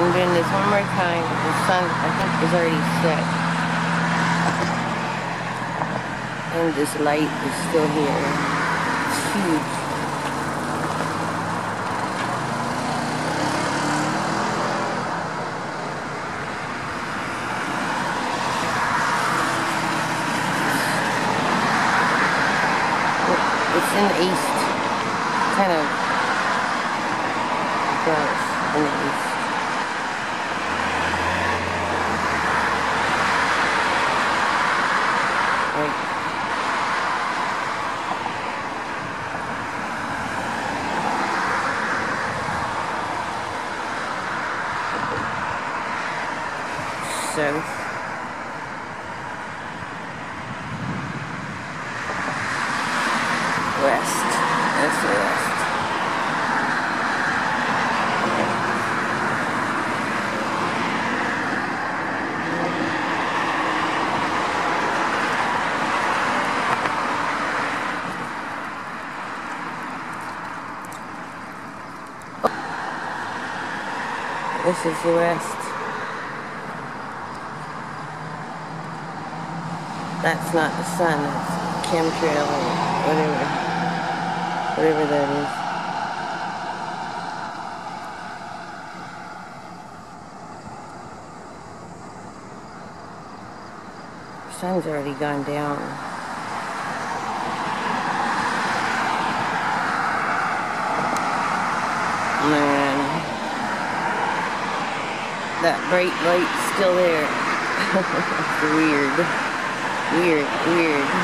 I'm doing this one more time. The sun, I think, is already set. And this light is still here. It's huge. It's in the east. Kind of goes in the east. Right. West. That's the west. This is the west. That's not the sun, that's chemtrail or whatever. Whatever that is. The sun's already gone down. Man. That bright light's still there. Weird. Weird, weird.